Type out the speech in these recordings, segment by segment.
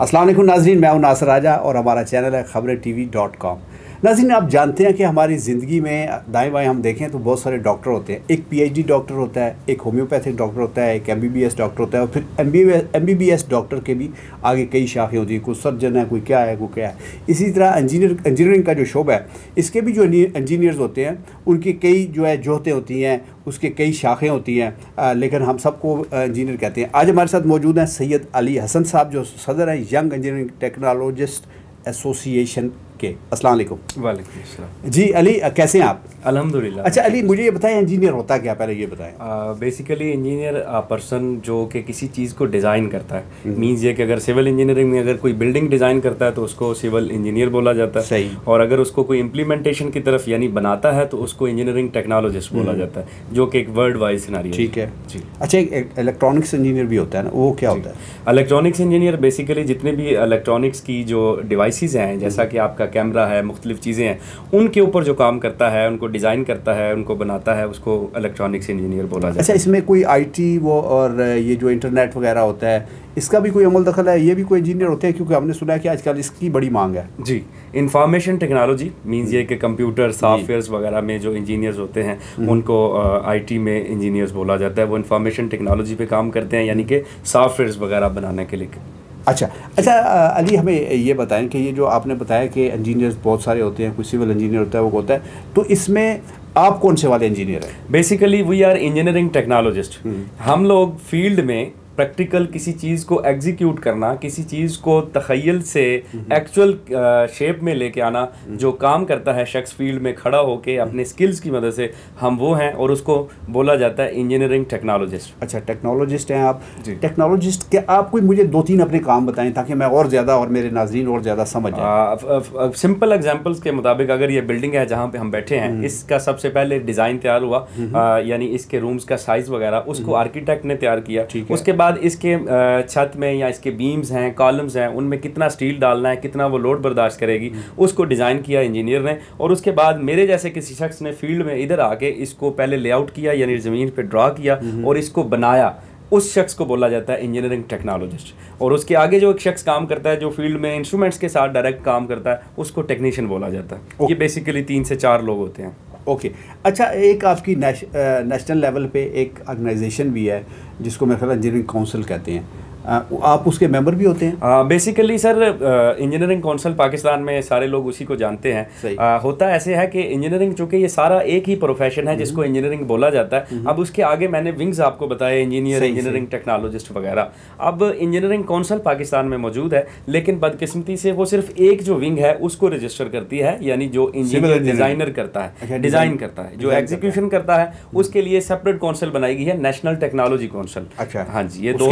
अस्सलाम नाजरीन, मैं हूँ नासर राजा और हमारा चैनल है खबरें टी वी डॉट कॉम। नाजिन आप जानते हैं कि हमारी ज़िंदगी में दाएँ बाएँ हम देखें तो बहुत सारे डॉक्टर होते हैं। एक पीएचडी डॉक्टर होता है, एक होम्योपैथिक डॉक्टर होता है, एक एमबीबीएस डॉक्टर होता है और फिर एमबीबीएस डॉक्टर के भी आगे कई शाखें होती हैं। कोई सर्जन है, कोई क्या है, कोई क्या है। इसी तरह इंजीनियर, इंजीनियरिंग का जो शोबा है, इसके भी जो इंजीनियर्स होते हैं, उनकी कई जो है, जोहतें होती हैं, उसके कई शाखें होती हैं लेकिन हम सबको इंजीनियर कहते हैं। आज हमारे साथ मौजूद हैं सैयद अली हसन साहब, जो सदर हैं यंग इंजीनियरिंग टेक्नोलॉजिस्ट एसोसिएशन के अस्सलाम वालेकुम वालेकुम जी अली कैसे हैं आप? अल्हम्दुलिल्लाह। अच्छा अली मुझे ये बताएँ इंजीनियर होता क्या? पहले ये बताएँ। बेसिकली इंजीनियर पर्सन जो कि किसी चीज़ को डिज़ाइन करता है। Means hmm. ये कि अगर सिविल इंजीनियरिंग में अगर कोई बिल्डिंग डिज़ाइन करता है तो उसको सिविल इंजीनियर बोला जाता है। सही। और अगर उसको कोई इम्प्लीमेंटेशन की तरफ़ यानी बनाता है तो उसको इंजीनियरिंग टेक्नोलॉजिस्ट बोला हम्म। जाता है जो कि एक वर्ल्ड वाइज सिनारी ठीक है। जी। अच्छा एक इलेक्ट्रॉनिक्स इंजीनियर भी होता है ना वो क्या होता है? इलेक्ट्रॉनिक्स इंजीनियर बेसिकली जितने भी इलेक्ट्रॉनिक्स की जो डिवाइसेज हैं जैसा हम्म। कि आपका कैमरा है मुख्तलिफ़ चीज़ें हैं उनके ऊपर जो काम करता है उनको डिज़ाइन करता है उनको बनाता है उसको इलेक्ट्रॉनिक्स इंजीनियर बोला जाता है। अच्छा इसमें कोई आईटी वो और ये जो इंटरनेट वगैरह होता है इसका भी कोई अमल दखल है? ये भी कोई इंजीनियर होते हैं? क्योंकि हमने सुना है कि आजकल इसकी बड़ी मांग है। जी इंफॉर्मेशन टेक्नोलॉजी मींस ये कि कंप्यूटर सॉफ्टवेयर वगैरह में जो इंजीनियर्स होते हैं हम्म। उनको आईटी में इंजीनियर्स बोला जाता है। वो इंफॉर्मेशन टेक्नोलॉजी पे काम करते हैं यानी कि सॉफ्टवेयर वगैरह बनाने के लिए। अच्छा अच्छा अली हमें ये बताएँ कि ये जो आपने बताया कि इंजीनियर्स बहुत सारे होते हैं कोई सिविल इंजीनियर होता है वो होता है तो इसमें आप कौन से वाले इंजीनियर हैं? Basically we are engineering technologist हम लोग फ़ील्ड में प्रैक्टिकल किसी चीज़ को एग्जीक्यूट करना किसी चीज़ को तखयल से एक्चुअल शेप में लेके आना जो काम करता है शख्स फ़ील्ड में खड़ा होके अपने स्किल्स की मदद से हम वो हैं और उसको बोला जाता है इंजीनियरिंग टेक्नोलॉजिस्ट अच्छा टेक्नोलॉजिस्ट हैं आप। टेक्नोलॉजिस्ट के आप कोई मुझे दो तीन अपने काम बताएँ ताकि मैं और ज़्यादा और मेरे नाजरीन और ज़्यादा समझ सिंपल एग्जाम्पल्स के मुताबिक अगर ये बिल्डिंग है जहाँ पर हम बैठे हैं हम्म। इसका सबसे पहले डिज़ाइन तैयार हुआ हम्म। यानी इसके रूम्स का साइज़ वगैरह उसको आर्किटेक्ट हम्म। ने तैयार किया। उसके बाद इसके छत में या इसके बीम्स हैं कॉलम्स हैं उनमें कितना स्टील डालना है कितना वो लोड बर्दाश्त करेगी उसको डिज़ाइन किया इंजीनियर ने और उसके बाद मेरे जैसे किसी शख्स ने फ़ील्ड में इधर आके इसको पहले लेआउट किया यानी ज़मीन पर ड्रा किया और इसको बनाया। उस शख्स को बोला जाता है इंजीनियरिंग टेक्नोलॉजिस्ट और उसके आगे जो एक शख्स काम करता है जो फ़ील्ड में इंस्ट्रूमेंट्स के साथ डायरेक्ट काम करता है उसको टेक्नीशियन बोला जाता है। ये बेसिकली तीन से चार लोग होते हैं। ओके अच्छा एक आपकी नेशनल लेवल पे एक ऑर्गेनाइजेशन भी है, जिसको मेरे ख्याल इंजीनियरिंग काउंसिल कहते हैं। आप उसके मेंबर भी होते हैं? Basically sir engineering council Pakistan में सारे लोग उसी को जानते हैं। आ, होता ऐसे है कि इंजीनियरिंग चूँकि ये सारा एक ही प्रोफेशन है जिसको इंजीनियरिंग बोला जाता है। हम्म। अब उसके आगे मैंने विंग्स आपको बताए इंजीनियर इंजीनियरिंग टेक्नोलॉजिस्ट वगैरह। अब इंजीनियरिंग काउंसिल पाकिस्तान में मौजूद है लेकिन बदकिस्मती से वो सिर्फ़ एक जो विंग है उसको रजिस्टर करती है यानी जो इंजीनियर डिज़ाइनर करता है। डिज़ाइन अच्छा, करता है जो एग्जीक्यूशन करता है। उसके लिए सेपरेट काउंसिल बनाई गई है नेशनल टेक्नोलॉजी काउंसिल अच्छा। हाँ जी ये दो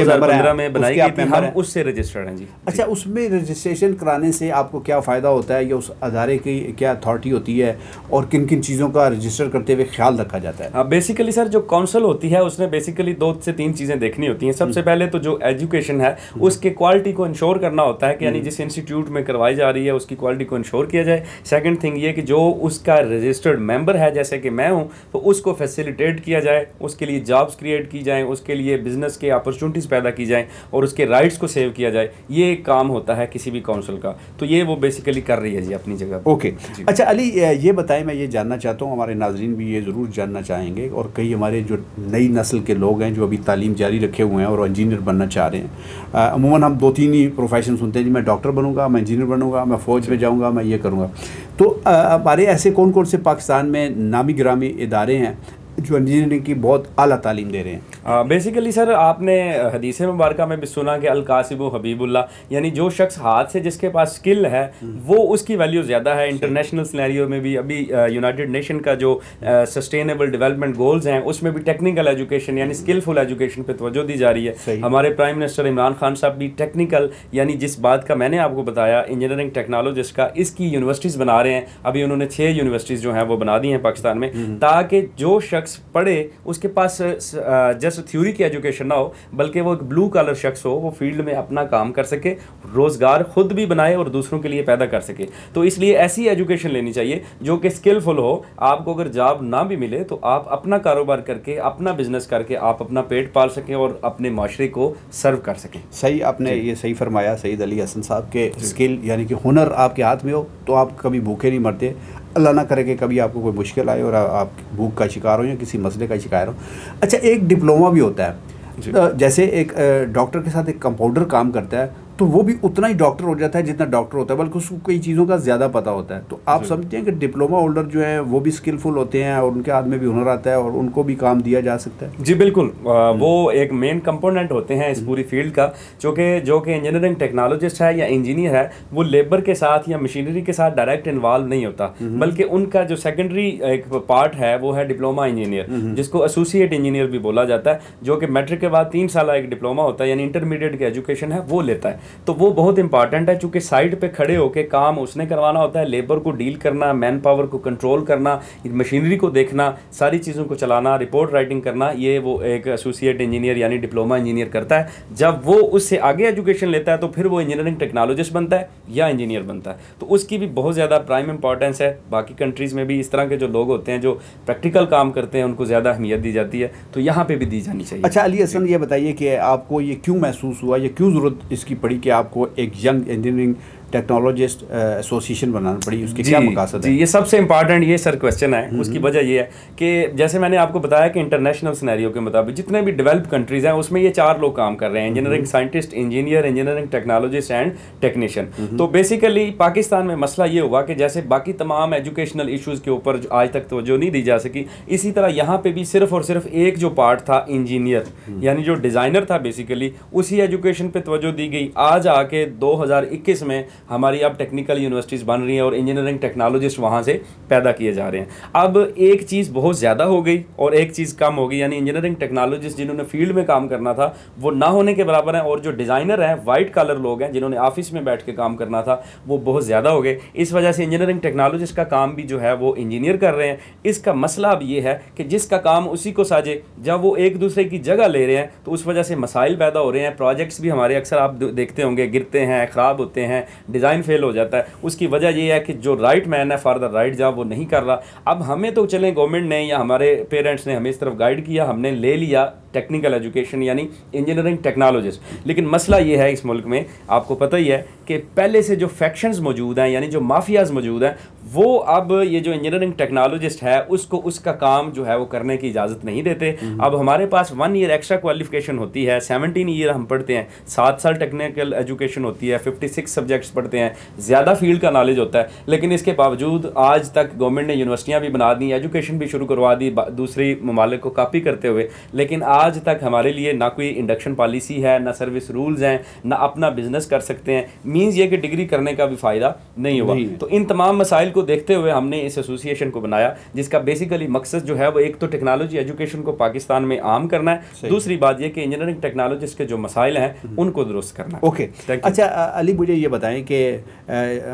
में बनाई गई थी हम उससे रजिस्टर्ड हैं जी। अच्छा उसमें रजिस्ट्रेशन कराने से आपको क्या फ़ायदा होता है? या उस अदारे की क्या अथॉरिटी होती है? और किन किन चीज़ों का रजिस्टर करते हुए ख्याल रखा जाता है? बेसिकली हाँ, सर जो काउंसिल होती है उसने बेसिकली दो से तीन चीज़ें देखनी होती हैं। सबसे हम्म। पहले तो जो एजुकेशन है हम्म। उसके क्वालिटी को इंश्योर करना होता है कि यानी हम्म। जिस इंस्टीट्यूट में करवाई जा रही है उसकी क्वालिटी को इंश्योर किया जाए। सेकेंड थिंग ये कि जो उसका रजिस्टर्ड मेंबर है जैसे कि मैं हूँ तो उसको फैसिलिटेट किया जाए उसके लिए जॉब्स क्रिएट की जाए उसके लिए बिज़नेस के अपॉर्चुनिटीज़ पैदा की जाए। और उसके राइट्स को सेव किया जाए ये एक काम होता है किसी भी काउंसिल का। तो ये वो बेसिकली कर रही है जी अपनी जगह ओके अच्छा अली ये बताएँ मैं ये जानना चाहता हूँ हमारे नाजरीन भी ये ज़रूर जानना चाहेंगे और कई हमारे जो नई नस्ल के लोग हैं जो अभी तालीम जारी रखे हुए हैं और इंजीनियर बनना चाह रहे हैं अमूमन हम दो तीन ही प्रोफेशन सुनते हैं जी मैं डॉक्टर बनूँगा मैं इंजीनियर बनूँगा मैं फ़ौज में जाऊँगा मैं ये करूँगा। तो हमारे ऐसे कौन कौन से पाकिस्तान में नामी ग्रामी इदारे हैं जो इंजीनियरिंग की बहुत अली तालीम दे रहे हैं? बेसिकली सर आपने हदीस मुबारक में भी सुना कि अलकासिब हबीबुल्ला यानी जो शख्स हाथ से जिसके पास स्किल है हम्म। वो उसकी वैल्यू ज़्यादा है। इंटरनेशनल सिनेरियो में भी अभी यूनाइटेड नेशन का जो सस्टेनेबल डेवलपमेंट गोल्स हैं उसमें भी टेक्निकल एजुकेशन यानी स्किलफुल एजुकेशन पर तवज्जो दी जा रही है। हमारे प्राइम मिनिस्टर इमरान खान साहब भी टेक्निकल यानी जिस बात का मैंने आपको बताया इंजीनियरिंग टेक्नोलॉजिस्ट का इसकी यूनिवर्सिटीज़ बना रहे हैं। अभी उन्होंने छः यूनिवर्सिटीज़ जो हैं वो बना दी हैं पाकिस्तान में। हम्म। ताकि जो शख्स पढ़े उसके पास जस्ट जस्ट थ्योरी की एजुकेशन ना हो बल्कि वो एक ब्लू कलर शख्स हो वो फ़ील्ड में अपना काम कर सके रोज़गार खुद भी बनाए और दूसरों के लिए पैदा कर सके। तो इसलिए ऐसी एजुकेशन लेनी चाहिए जो कि स्किलफुल हो आपको अगर जॉब ना भी मिले तो आप अपना कारोबार करके अपना बिज़नेस करके आप अपना पेट पाल सकें और अपने माशरे को सर्व कर सकें। सही आपने ये सही फरमाया सईद अली हसन साहब के स्किल यानी कि हुनर आपके हाथ में हो तो आप कभी भूखे नहीं मरते। अल्लाह ना करे कि कभी आपको कोई मुश्किल आए और आप भूख का शिकार हो या किसी मसले का शिकार हो। अच्छा एक डिप्लोमा भी होता है। जैसे एक डॉक्टर के साथ एक कंपाउंडर काम करता है तो वो भी उतना ही डॉक्टर हो जाता है जितना डॉक्टर होता है बल्कि उसको कई चीज़ों का ज़्यादा पता होता है। तो आप समझते हैं कि डिप्लोमा होल्डर जो है वो भी स्किलफुल होते हैं और उनके हाथ में भी हुनर आता है और उनको भी काम दिया जा सकता है। जी बिल्कुल। वो एक मेन कंपोनेंट होते हैं इस पूरी फ़ील्ड का जो कि जो कि इंजीनियरिंग टेक्नोलॉजिस्ट है या इंजीनियर है वो लेबर के साथ या मशीनरी के साथ डायरेक्ट इन्वॉल्व नहीं होता। बल्कि उनका जो सेकेंडरी एक पार्ट है वो है डिप्लोमा इंजीनियर जिसको एसोसिएट इंजीनियर भी बोला जाता है जो कि मैट्रिक के बाद तीन साल एक डिप्लोमा होता है यानी इंटरमीडिएट की एजुकेशन है वो लेता है। तो वो बहुत इंपॉर्टेंट है, चूँकि साइड पे खड़े होकर काम उसने करवाना होता है लेबर को डील करना मैन पावर को कंट्रोल करना मशीनरी को देखना, सारी चीज़ों को चलाना रिपोर्ट राइटिंग करना, ये वो एक एसोसिएट इंजीनियर यानी डिप्लोमा इंजीनियर करता है। जब वो उससे आगे एजुकेशन लेता है तो फिर वो इंजीनियरिंग टेक्नोलॉजिस्ट बनता है या इंजीनियर बनता है। तो उसकी भी बहुत ज़्यादा प्राइम इंपॉर्टेंस है। बाकी कंट्रीज़ में भी इस तरह के जो लोग होते हैं, जो प्रैक्टिकल काम करते हैं, उनको ज़्यादा अहमियत दी जाती है। तो यहाँ पर भी दी जानी चाहिए। अच्छा अली हसन, ये बताइए कि आपको ये क्यों महसूस हुआ, या क्यों ज़रूरत इसकी पड़ी? कि आपको एक यंग इंजीनियरिंग टेक्नोलॉजिस्ट एसोसिएशन बनाना पड़ी उसके क्या मकासद है? ये सबसे इंपॉर्टेंट ये सर क्वेश्चन है हम्म, उसकी। वजह ये है कि जैसे मैंने आपको बताया कि इंटरनेशनल सिनेरियो के मुताबिक जितने भी डेवलप कंट्रीज़ हैं उसमें ये चार लोग काम कर रहे हैं engineering scientist engineer engineering technologist and technician तो बेसिकली पाकिस्तान में मसला ये हुआ कि जैसे बाकी तमाम एजुकेशनल इशूज़ के ऊपर आज तक तो नहीं दी जा सकी इसी तरह यहाँ पर भी सिर्फ़ और सिर्फ़ एक जो पार्ट था इंजीनियर हम्म। यानी जो डिज़ाइनर था बेसिकली उसी एजुकेशन पर तवज्जो दी गई। आज आके 2021 में हमारी अब टेक्निकल यूनिवर्सिटीज़ बन रही हैं और इंजीनियरिंग टेक्नोलॉजिस्ट वहाँ से पैदा किए जा रहे हैं। अब एक चीज़ बहुत ज़्यादा हो गई और एक चीज़ कम हो गई, यानी इंजीनियरिंग टेक्नोलॉजिस्ट जिन्होंने फ़ील्ड में काम करना था, वो ना होने के बराबर हैं और जो डिज़ाइनर हैं वाइट कलर लोग हैं, जिन्होंने ऑफ़िस में बैठ के काम करना था, वो बहुत ज़्यादा हो गए। इस वजह से इंजीनियरिंग टेक्नोलॉजिस्ट का काम भी जो है, वो इंजीनियर कर रहे हैं। इसका मसला अब ये है कि जिसका काम उसी को साजे, जब वो एक दूसरे की जगह ले रहे हैं तो उस वजह से मसाइल पैदा हो रहे हैं। प्रोजेक्ट्स भी हमारे अक्सर आप देखते होंगे, गिरते हैं, ख़राब होते हैं डिज़ाइन फेल हो जाता है। उसकी वजह यह है कि जो राइट मैन है फॉर द राइट जॉब वो नहीं कर रहा। अब हमें तो चलें गवर्नमेंट ने या हमारे पेरेंट्स ने हमें इस तरफ़ गाइड किया, हमने ले लिया टेक्निकल एजुकेशन यानी इंजीनियरिंग टेक्नोलॉजिस्ट लेकिन मसला ये है इस मुल्क में, आपको पता ही है कि पहले से जो फैक्शंस मौजूद हैं, यानी जो माफियाज मौजूद हैं वो अब ये जो इंजीनियरिंग टेक्नोलॉजिस्ट है उसको उसका काम जो है वो करने की इजाज़त नहीं देते। हम्म। अब हमारे पास वन ईयर एक्स्ट्रा क्वालिफिकेशन होती है सेवनटीन ईयर हम पढ़ते हैं सात साल टेक्निकल एजुकेशन होती है फिफ्टी सिक्स सब्जेक्ट्स पढ़ते हैं ज़्यादा फ़ील्ड का नॉलेज होता है। लेकिन इसके बावजूद आज तक गवर्नमेंट ने यूनिवर्सिटियाँ भी बना दी एजुकेशन भी शुरू करवा दी दूसरी ममालिक को कापी करते हुए। लेकिन आज तक हमारे लिए ना कोई इंडक्शन पॉलिसी है ना सर्विस रूल्स हैं ना अपना बिज़नेस कर सकते हैं। मीन्स ये कि डिग्री करने का भी फ़ायदा नहीं हुआ तो इन तमाम मसाइल को देखते हुए हमने इस एसोसिएशन को बनाया जिसका बेसिकली मकसद जो है वो एक तो टेक्नोलॉजी एजुकेशन को पाकिस्तान में आम करना है। दूसरी बात यह कि इंजीनियरिंग टेक्नोलॉजिस्ट के जो मसाइल हैं हम्म। उनको दुरुस्त करना ओके अच्छा अली मुझे ये बताएँ कि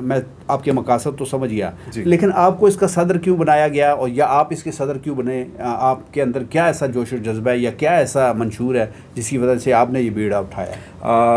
मैं आपके मकासद तो समझ गया लेकिन आपको इसका सदर क्यों बनाया गया और या आप इसके सदर क्यों बने? आपके अंदर क्या ऐसा जोश जज्बा है या क्या ऐसा मंशूर है जिसकी वजह से आपने ये बीड़ा उठाया?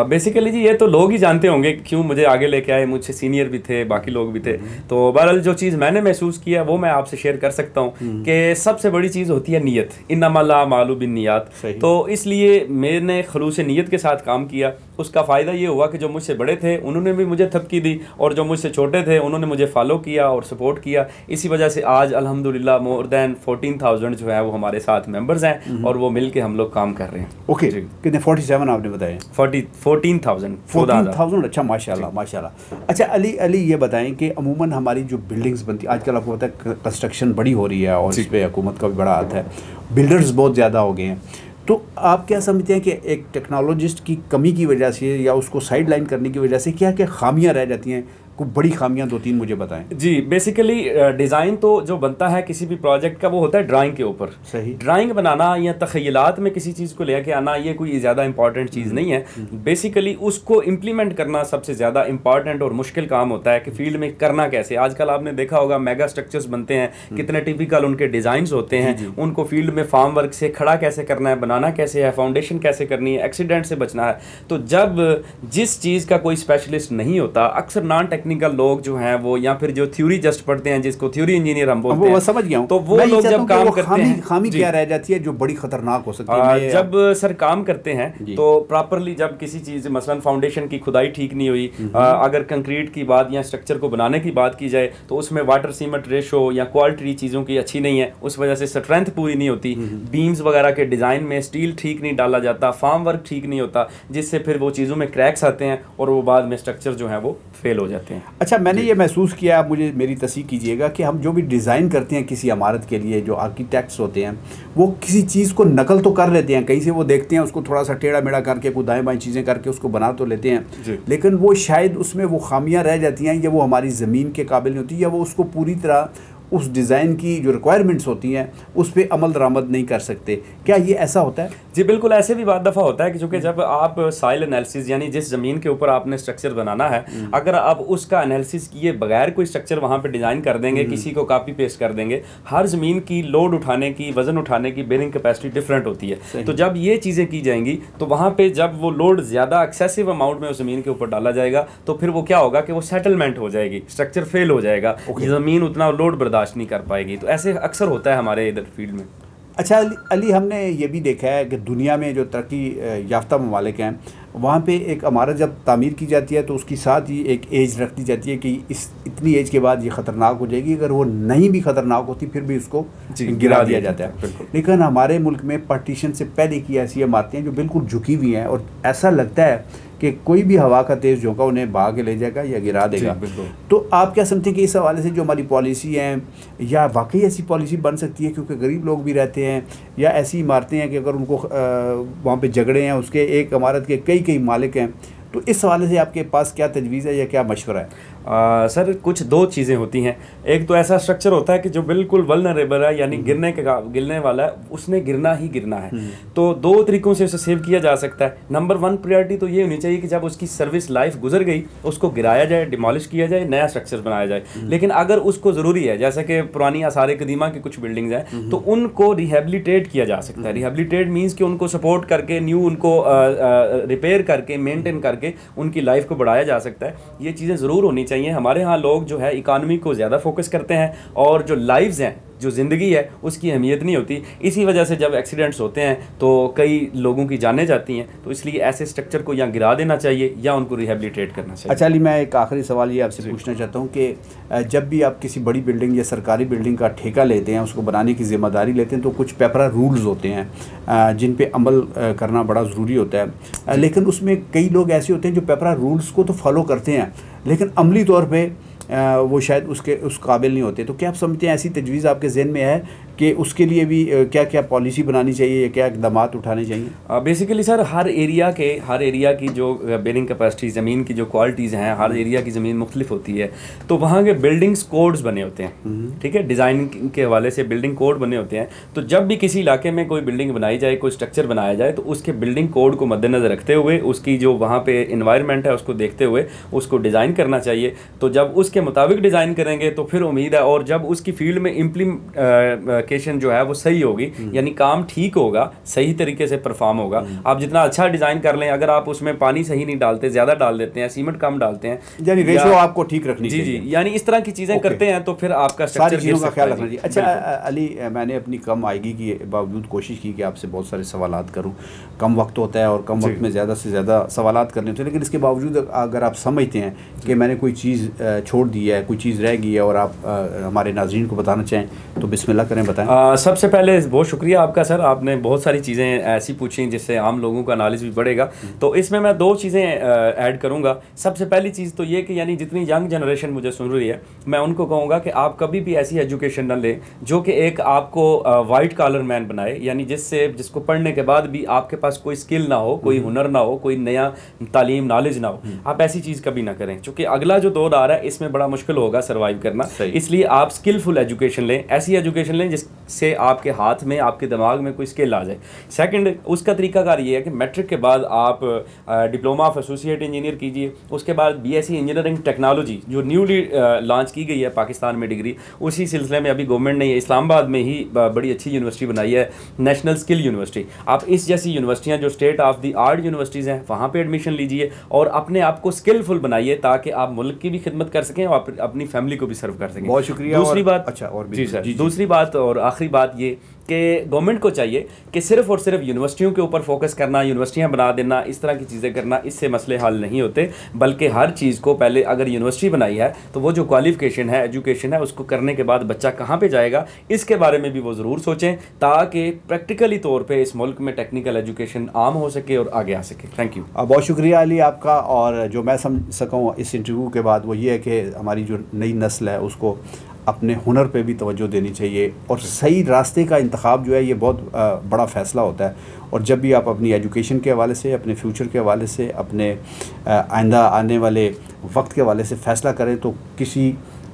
बेसिकली जी ये तो लोग ही जानते होंगे क्यों मुझे आगे लेके आए मुझसे सीनियर भी थे बाकी लोग भी थे। हम्म। तो बहरहाल जो चीज़ मैंने महसूस किया वो मैं आपसे शेयर कर सकता हूँ हम्म। कि सबसे बड़ी चीज़ होती है नीयत। इन मालू बिन नियत। तो इसलिए मैंने खलूस नीयत के साथ काम किया। उसका फ़ायदा ये हुआ कि जो मुझसे बड़े थे उन्होंने भी मुझे थपकी दी और जो मुझसे छोटे थे उन्होंने मुझे फॉलो किया और सपोर्ट किया। इसी वजह से आज अल्हम्दुलिल्लाह मोर देन फोर्टीन थाउज़ेंड जो है वो हमारे साथ मेंबर्स हैं हम्म। और वो मिल के हम लोग काम कर रहे हैं। ओके कितने? फोर्टी सेवन आपने बताया forty fourteen thousand fourteen thousand अच्छा माशाल्लाह माशाल्लाह। अच्छा अली अली ये बताएँ कि अमूमन हमारी जो बिल्डिंग्स बनती आजकल आपको पता है कंस्ट्रक्शन बड़ी हो रही है और इस पर हुकूमत का भी बड़ा हाथ है। बिल्डर्स बहुत ज़्यादा हो गए हैं। तो आप क्या समझते हैं कि एक टेक्नोलॉजिस्ट की कमी की वजह से या उसको साइड लाइन करने की वजह से क्या क्या खामियाँ रह जाती हैं? कोई बड़ी खामियाँ दो तीन मुझे बताएँ। जी बेसिकली डिज़ाइन तो जो बनता है किसी भी प्रोजेक्ट का वो होता है ड्राइंग के ऊपर। सही। ड्राइंग बनाना या तखयलात में किसी चीज़ को लेके आना ये कोई ज़्यादा इंपॉर्टेंट चीज़ नहीं है। बेसिकली उसको इम्प्लीमेंट करना सबसे ज़्यादा इंपॉर्टेंट और मुश्किल काम होता है कि फ़ील्ड में करना कैसे। आजकल आपने देखा होगा मेगा स्ट्रक्चर्स बनते हैं कितने टिपिकल उनके डिज़ाइन होते हैं। उनको फ़ील्ड में फार्म वर्क से खड़ा कैसे करना है बनाना कैसे है फाउंडेशन कैसे करनी है एक्सीडेंट से बचना है। तो जब जिस चीज़ का कोई स्पेशलिस्ट नहीं होता अक्सर नॉन टेक्निकल लोग जो हैं वो या फिर जो थ्योरी जस्ट पढ़ते हैं जिसको थ्योरी इंजीनियर हम बोलते हैं समझ गया तो वो लोग जब काम करते हैं। खामी क्या रह जाती है जो बड़ी खतरनाक हो सकती है? जब सर काम करते हैं तो प्रॉपरली जब किसी चीज़ मसलन फाउंडेशन की खुदाई ठीक नहीं हुई अगर कंक्रीट की बात या स्ट्रक्चर को बनाने की बात की जाए तो उसमें वाटर सीमेंट रेशो या क्वालिटी चीज़ों की अच्छी नहीं है उस वजह से स्ट्रेंथ पूरी नहीं होती। बीम्स वगैरह के डिज़ाइन में स्टील ठीक नहीं डाला जाता फार्म वर्क ठीक नहीं होता जिससे फिर वो चीज़ों में क्रैक्स आते हैं और वो बाद में स्ट्रक्चर जो है वो फेल हो जाते हैं। अच्छा मैंने ये महसूस किया आप मुझे मेरी तसी कीजिएगा कि हम जो भी डिज़ाइन करते हैं किसी इमारत के लिए जो आर्किटेक्ट्स होते हैं वो किसी चीज़ को नकल तो कर लेते हैं कहीं से वो देखते हैं उसको थोड़ा सा टेढ़ा मेढ़ा करके कुछ दाएँ बाएँ चीज़ें करके उसको बना तो लेते हैं। लेकिन वो शायद उसमें वो खामियाँ रह जाती हैं या वो हमारी ज़मीन के काबिल नहीं होती या वो उसको पूरी तरह उस डिज़ाइन की जो रिक्वायरमेंट्स होती हैं उस पर अमल दरामद नहीं कर सकते। क्या ये ऐसा होता है? जी बिल्कुल ऐसे भी बाद दफ़ा होता है कि चूँकि जब आप साइल एनालिसिस यानी जिस ज़मीन के ऊपर आपने स्ट्रक्चर बनाना है हम्म। अगर आप उसका एनालिसिस किए बगैर कोई स्ट्रक्चर वहाँ पर डिज़ाइन कर देंगे हम्म। किसी को कापी पेस्ट कर देंगे हर ज़मीन की लोड उठाने की वज़न उठाने की बेरिंग कैपेसिटी डिफरेंट होती है। तो जब ये चीज़ें की जाएँगी तो वहाँ पर जब वो लोड ज़्यादा एक्सेसिव अमाउंट में उस ज़मीन के ऊपर डाला जाएगा तो फिर वो क्या होगा कि वो सेटलमेंट हो जाएगी स्ट्रक्चर फेल हो जाएगा। ज़मीन उतना लोड बर्दाश्त नहीं कर पाएगी। तो ऐसे अक्सर होता है हमारे इधर फ़ील्ड में। अच्छा अली, अली हमने ये भी देखा है कि दुनिया में जो तरक्की याफ्ता ममालिक हैं वहाँ पे एक इमारत जब तामीर की जाती है तो उसकी साथ ही एक एज रख दी जाती है कि इस इतनी एज के बाद ये ख़तरनाक हो जाएगी। अगर वो नहीं भी ख़तरनाक होती फिर भी उसको गिरा दिया जाता है। लेकिन हमारे मुल्क में पार्टीशन से पहले की ऐसी इमारतें जो बिल्कुल झुकी हुई हैं और ऐसा लगता है कि कोई भी हवा का तेज़ झोंका उन्हें बहा के ले जाएगा या गिरा देगा। तो आप क्या समझते हैं कि इस हवाले से जो हमारी पॉलिसी हैं या वाकई ऐसी पॉलिसी बन सकती है क्योंकि गरीब लोग भी रहते हैं या ऐसी इमारतें हैं कि अगर उनको वहाँ पर झगड़े हैं उसके एक इमारत के कई कई मालिक हैं तो इस हवाले से आपके पास क्या तजवीज़ है या क्या मशवरा है? आ, सर कुछ दो चीज़ें होती हैं। एक तो ऐसा स्ट्रक्चर होता है कि जो बिल्कुल वलनरेबल है यानी हम्म। गिरने के गिरने वाला है उसने गिरना ही गिरना है। हम्म। तो दो तरीकों से उसे सेव किया जा सकता है। नंबर वन प्रायोरिटी तो ये होनी चाहिए कि जब उसकी सर्विस लाइफ गुजर गई उसको गिराया जाए डिमोलिश किया जाए नया स्ट्रक्चर बनाया जाए। हम्म। लेकिन अगर उसको ज़रूरी है जैसे कि पुरानी आसार कदीमा की कुछ बिल्डिंग्स हैं तो उनको रिहेबिलिटेट किया जा सकता है। रिहेबिलिटेट मीन्स कि उनको सपोर्ट करके न्यू उनको रिपेयर करके मेनटेन करके उनकी लाइफ को बढ़ाया जा सकता है। ये चीज़ें ज़रूर होनी चाहिए। चाहिए। हमारे यहाँ लोग जो है इकानमी को ज़्यादा फोकस करते हैं और जो लाइव्स हैं जो ज़िंदगी है उसकी अहमियत नहीं होती। इसी वजह से जब एक्सीडेंट्स होते हैं तो कई लोगों की जानें जाती हैं तो इसलिए ऐसे स्ट्रक्चर को या गिरा देना चाहिए या उनको रिहेबिलिटेट करना चाहिए। अच्छा अली मैं एक आखिरी सवाल ये आपसे पूछना चाहता हूँ कि जब भी आप किसी बड़ी बिल्डिंग या सरकारी बिल्डिंग का ठेका लेते हैं उसको बनाने की ज़िम्मेदारी लेते हैं तो कुछ पेपरा रूल्स होते हैं जिन पर अमल करना बड़ा ज़रूरी होता है। लेकिन उसमें कई लोग ऐसे होते हैं जो पेपरा रूल्स को तो फॉलो करते हैं लेकिन अमली तौर पर वो शायद उसके, उस काबिल नहीं होते। तो क्या आप समझते हैं ऐसी तजवीज़ आपके जहन में है कि उसके लिए भी क्या क्या पॉलिसी बनानी चाहिए या क्या इकदाम उठाने चाहिए? बेसिकली सर हर एरिया के हर एरिया की जो बिल्डिंग कैपेसिटी ज़मीन की जो क्वालिटीज़ हैं हर एरिया की ज़मीन मुख्तलिफ़ होती है। तो वहाँ के बिल्डिंग्स कोड्स बने होते हैं। हम्म। ठीक है? डिज़ाइन के हवाले से बिल्डिंग कोड बने होते हैं। तो जब भी किसी इलाके में कोई बिल्डिंग बनाई जाए कोई स्ट्रक्चर बनाया जाए तो उसके बिल्डिंग कोड को मद्देनज़र रखते हुए उसकी जो वहाँ पे इन्वायरमेंट है उसको देखते हुए उसको डिज़ाइन करना चाहिए। तो जब उसके मुताबिक डिज़ाइन करेंगे तो फिर उम्मीद है और जब उसकी फ़ील्ड में इम्प्लीम एप्लीकेशन जो है वो सही होगी हम्म। यानी काम ठीक होगा सही तरीके से परफॉर्म होगा। हम्म। आप जितना अच्छा डिज़ाइन कर लें अगर आप उसमें पानी सही नहीं डालते ज़्यादा डाल देते हैं सीमेंट कम डालते हैं यानी रेशो आपको ठीक रखनी जी जी यानी इस तरह की चीज़ें करते हैं तो फिर आपका सारी चीज़ों का ख्याल रखना चाहिए। अच्छा अली मैंने अपनी कम आएगी के बावजूद कोशिश की कि आपसे बहुत सारे सवाल करूँ। कम वक्त होता है और कम वक्त में ज़्यादा से ज़्यादा सवाल करने होते हैं लेकिन इसके बावजूद अगर आप समझते हैं कि मैंने कोई चीज़ छोड़ दी है कोई चीज़ रह गई है और आप हमारे नाजरन को बताना चाहें तो बिस्मिल्लाह करें बताएँ। सबसे पहले बहुत शुक्रिया आपका सर। आपने बहुत सारी चीज़ें ऐसी पूछी जिससे आम लोगों का नॉलेज भी बढ़ेगा। हम्म। तो इसमें मैं दो चीज़ें ऐड करूँगा। सबसे पहली चीज़ तो ये कि यानी जितनी यंग जनरेशन मुझे सुन रही है मैं उनको कहूँगा कि आप कभी भी ऐसी एजुकेशन न लें जो कि एक आपको वाइट कॉलर मैन बनाए। यानी जिससे जिसको पढ़ने के बाद भी आपके पास कोई स्किल ना हो कोई हम्म। हुनर ना हो कोई नया तालीम नॉलेज ना हो। हम्म। आप ऐसी चीज़ कभी ना करें। क्योंकि अगला जो दौर आ रहा है इसमें बड़ा मुश्किल होगा सर्वाइव करना। इसलिए आप स्किलफुल एजुकेशन लें ऐसी एजुकेशन लें जिससे आपके हाथ में आपके दिमाग में कोई स्किल आ जाए। सेकंड उसका तरीकाकार ये है कि मैट्रिक के बाद आप डिप्लोमा ऑफ़ एसोसिएट इंजीनियर कीजिए। उसके बाद बीएससी इंजीनियरिंग टेक्नोलॉजी जो न्यूली लॉन्च की गई है पाकिस्तान में डिग्री उसी सिलसिले में अभी गवर्नमेंट ने इस्लामाबाद में ही बड़ी अच्छी यूनिवर्सिटी बनाई है नेशनल स्किल यूनिवर्सिटी आप इस जैसी यूनिवर्सिटियाँ जो state of the art universities हैं वहाँ पर एडमिशन लीजिए और अपने आप को स्किलफुल बनाइए ताकि आप मुल्क की भी खिदमत कर सकें और अपनी फैमिली को भी सर्व कर सकें। बहुत शुक्रिया दूसरी बात अच्छा और जी सर दूसरी बात और आखिरी बात ये कि गवर्नमेंट को चाहिए कि सिर्फ़ और सिर्फ़ यूनिवर्सिटियों के ऊपर फोकस करना यूनिवर्सिटियाँ बना देना, इस तरह की चीज़ें करना, इससे मसले हल नहीं होते, बल्कि हर चीज़ को पहले अगर यूनिवर्सिटी बनाई है तो वो जो क्वालिफिकेशन है एजुकेशन है, उसको करने के बाद बच्चा कहाँ पर जाएगा, इसके बारे में भी वो ज़रूर सोचें, ताकि प्रैक्टिकली तौर पर इस मुल्क में टेक्निकल एजुकेशन आम हो सके और आगे आ सके। थैंक यू बहुत शुक्रिया अली आपका, और जो मैं समझ सकूँ इस इंटरव्यू के बाद वो ये है कि हमारी जो नई नस्ल है, उसको अपने हुनर पे भी तवज्जो देनी चाहिए और सही रास्ते का इंतखब जो है ये बहुत बड़ा फ़ैसला होता है। और जब भी आप अपनी एजुकेशन के हवाले से अपने फ्यूचर के हवाले से अपने आइंदा आने वाले वक्त के हवाले से फ़ैसला करें तो किसी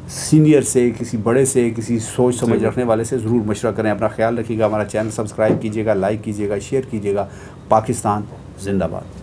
सीनियर से किसी बड़े से किसी सोच समझ रखने वाले से ज़रूर मशवरा करें। अपना ख्याल रखिएगा हमारा चैनल सब्सक्राइब कीजिएगा लाइक कीजिएगा शेयर कीजिएगा। पाकिस्तान जिंदाबाद।